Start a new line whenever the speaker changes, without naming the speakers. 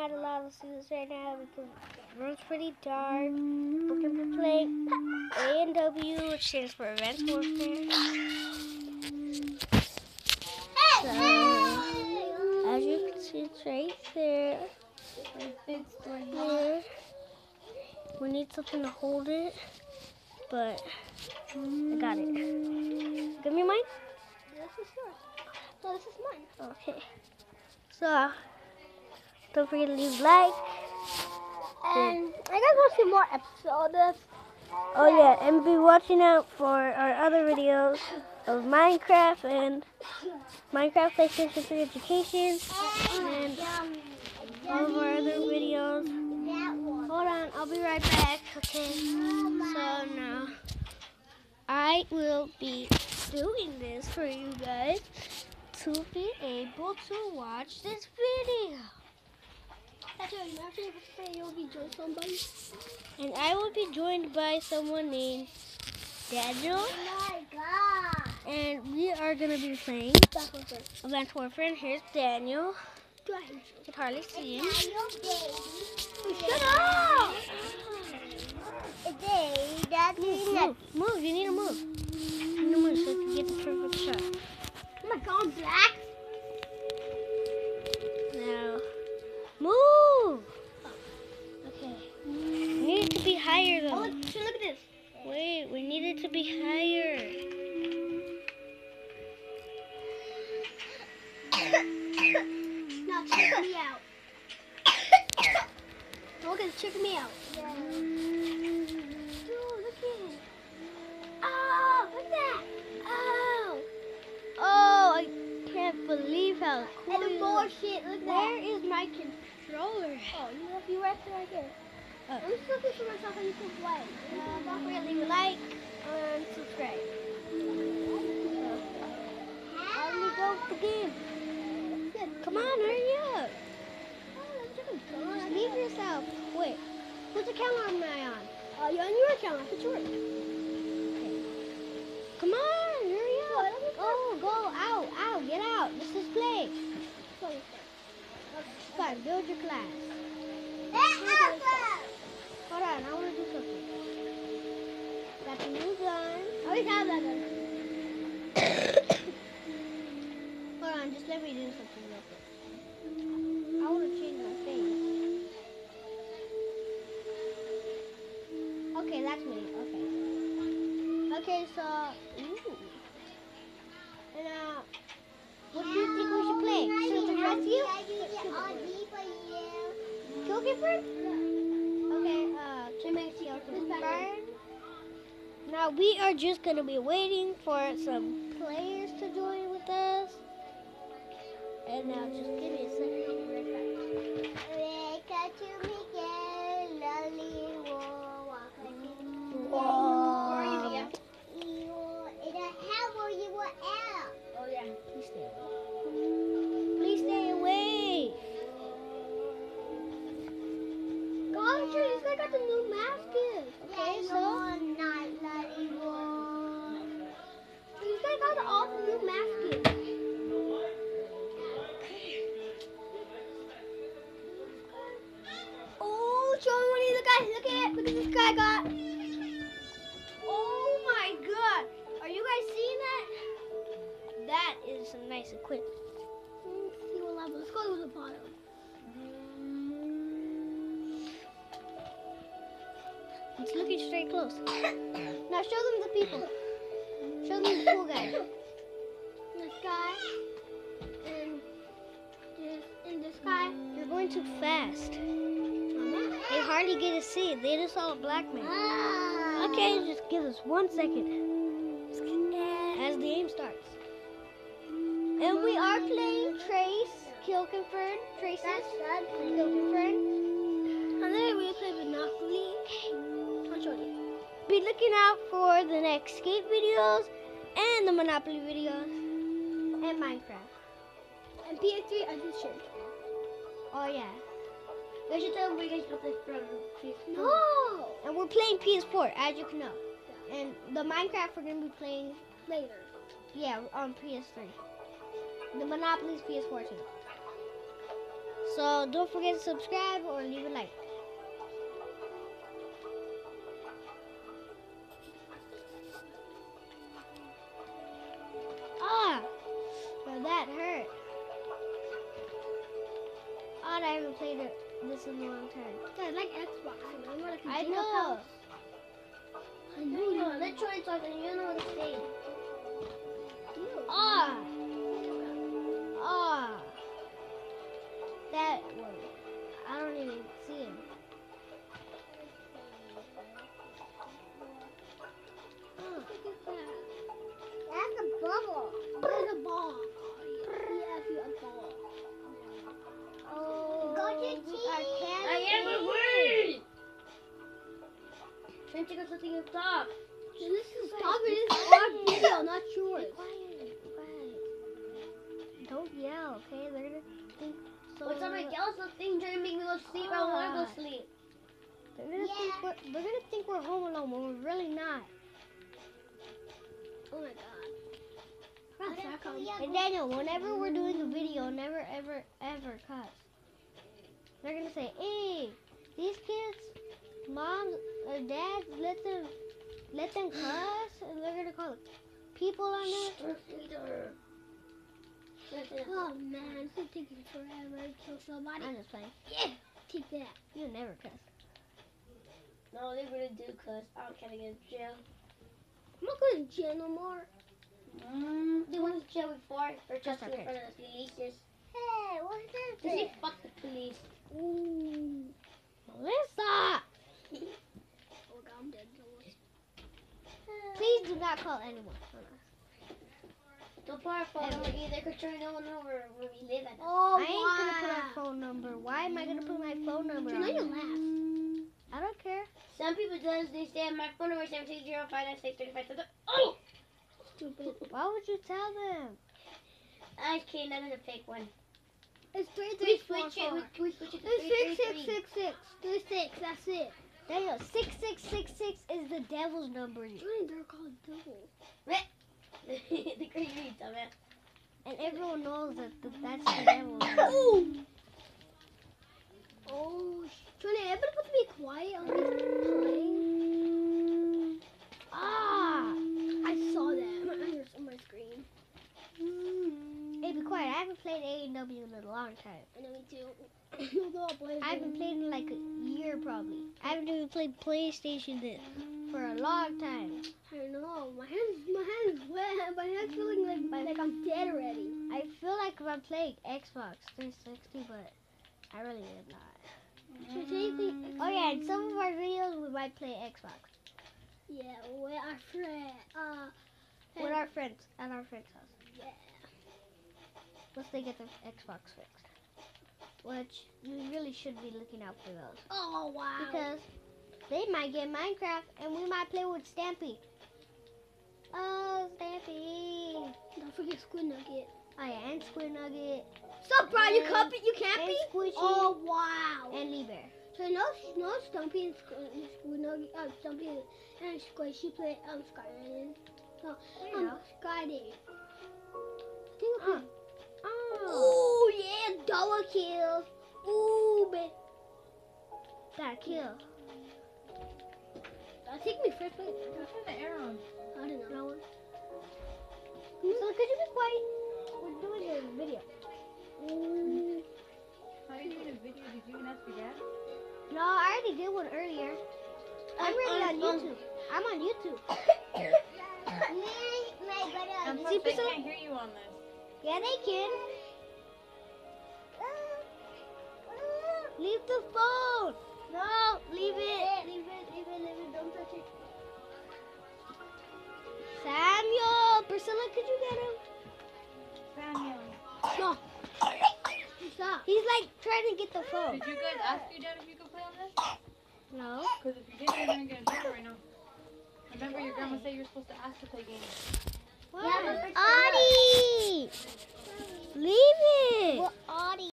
not allowed to see this right now because the room's pretty dark. We're gonna be playing A and W, which stands for Advanced Warfare. So, as you can see, it's right there. There. We need something to hold it, but I got it. Give me mine.
This is yours. No, this is mine.
Okay. So, to leave a like.
And I want to see more episodes.
Oh yeah, and be watching out for our other videos of Minecraft and Minecraft PlayStation 3 Education and all of our other videos. Hold on, I'll be right back. Okay. So now I will be doing this for you guys to be able to watch this video.
That's what you actually say you'll be joined somebody.
And I will be joined by someone named Daniel.
Oh my god.
And we are going to be playing
That's what's it.
Advanced Warfare. And here's Daniel.
Do I
You can hardly see him.
you? Shut up! Today, that's
Move, move. You need to move. You need to move so you can get the perfect shot.
Oh my god, black.
It to be higher
Oh, look, so look at this.
Wait, we need it to be higher.
Now check me out. look at check me out. Dude, look at it. Oh, look at that. Oh.
Oh, I can't believe how cool
And the more
look.
shit, look at
Where
that.
is my controller?
Oh, you if you rest it right there.
Oh.
I'm just looking for myself how you can play. Uh, don't forget to like and subscribe.
Let me go with the game. Come on, hurry up. Just leave yourself. Wait.
Put the camera on my on. Uh, you're on your camera. Put yours.
Come on, hurry
Oh,
up. Oh, go out, out, get out. This is play. Fine, build your class. Hold on, I want to do something. Got the new gun.
I always have that gun.
Hold on, just let me do something real quick. I want to change my face. Okay, that's me. Okay. Okay, so. Ooh. And uh, what do you think we should play? Search and rescue? Kill keeper? Okay, uh, to make burn. We are just gonna be waiting for some players to join with us. And now just give me a second. It's looking straight close.
Now show them the people. Show them the cool guy. This guy. And this guy.
You're going too fast. They hardly get to see. They just saw a black man.
Ah.
Okay, just give us one second. As the game starts. And we are playing Trace, Kill Confirmed, Traces, Kill Confirmed.
And then we play Monopoly. I'll show you.
Be looking out for the next skate videos and the Monopoly videos and Minecraft.
And PS3, I just shared.
Oh yeah.
They should tell me guys about this from PS4.
No! And we're playing PS4, as you can know. And the Minecraft we're gonna be playing,
Later.
yeah, on PS3. The Monopoly's PS4 too. So don't forget to subscribe or leave a like. Oh, I haven't played it this in a long time.
I like Xbox. Know, like a
I know.
I know.
I
you
know. Let's try something. You know what to say. Ah. Ah. That one. I don't even see him.
Trying to go something on top.
This is stop it. This is our video, not yours.
Be quiet. Be quiet. Don't yell, okay? They're gonna think so.
What's up, my yell something trying to make me go sleep? I want to go sleep.
They're gonna think we're, they're gonna think we're home alone when we're really not.
Oh my god. That's.
And Daniel, whenever we're doing a video, never ever ever cuss. They're gonna say, "Hey, these kids, moms or dads, let them let them cuss," and they're gonna call people on it.
Oh man, this is taking forever to kill somebody.
I'm just playing.
Yeah, take that.
You never cuss.
No, they really do cuss. I don't care to get in jail.
I'm not going to jail no more.
Mm, they went to jail before for
Just
cussing in front of the police.
Hey, what's
they say fuck the police.
Ooh.
Melissa,
Oh god, I'm dead.
please do not call anyone.
Don't put our phone number either, because try no one know where, where we live at.
Oh,
I ain't gonna put our phone number. Why am I gonna put my phone number?
Can
on
I laugh?
I don't care.
Some people does, they say my phone number is 760 Oh!
Stupid.
Why would you tell them?
I can't, that is a fake one.
It's three,
We
three, four,
switch it, we, we switch it to
It's six,
333.
six, six, six. Three, six. That's it.
Daniel, six six six six is the devil's number,
Johnny, they're called double.
the crazy dumbass.
and everyone knows that th- that's the devil.
Oh. Oh, Johnny, supposed to be quiet on this.
Ah!
I saw that. My eyes on my screen.
Hey, be quiet. I haven't played AEW in a long time.
I know me too. You know, boy.
I haven't played in like a year probably. I haven't even played PlayStation this for a long time.
I know. My hands, my hands wet. My hands feeling like like I'm dead already.
I feel like if I'm playing Xbox 360, but I really did not.
I?
Oh yeah, in some of our videos we might play Xbox
Yeah, with our friend. Uh,
with our friends at our friend's house.
yeah.
Once they get their Xbox fixed. Which you really should be looking out for those.
Oh wow.
Because they might get Minecraft and we might play with Stampy. Oh, Stampy.
don't forget Squid Nugget.
Oh yeah, and Squid Nugget.
Stop, bro. You can't be. You can't
and
be.
Squishy.
Oh wow.
And Lee Bear.
So no, no Stumpy and Squ- and Squid Nugget. Uh, Stumpy and and Squishy play um Skyrim. No,
you
um. Skydave. I think.
Oh. Oh.
Oh yeah, double kill. Ooh, man.
Got a kill.
Uh, take me first place.
Turn the air on.
I don't know.
So could you be quiet? We're doing a video.
Mm,
How are you doing a video? Did you even ask your dad?
No, I already did one earlier. I'm really on YouTube. I'm on YouTube.
Plus, they
Priscilla?
can't hear you on this.
Yeah, they can. Leave the phone. No, leave it.
leave it, leave it, leave it. Don't touch it.
Samuel, Priscilla, could you get him?
Samuel.
No. Stop.
He's like trying to get the phone.
Did you guys ask your dad if you could play on this?
No.
Because if you did, you're going to get in trouble right now. Remember, your grandma said you were supposed to ask to play games.
What? Audie! Leave it.
Well, Audie.